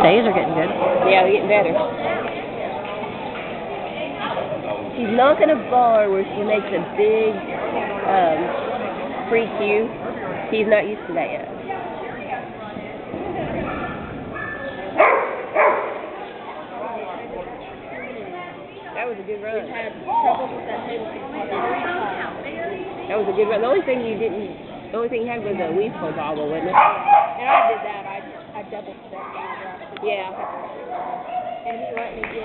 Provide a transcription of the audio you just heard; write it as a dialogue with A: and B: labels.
A: Stays are getting good.
B: Yeah, they're getting better. She's knocking a bar where she makes a big um, free cue. He's not used to that yet. That was a good run.
C: Had trouble with that
B: That was a good run. The only thing you didn't, the only thing you had was a weasel bobble, wasn't it?
C: Double down.
B: Yeah.
C: And he let me get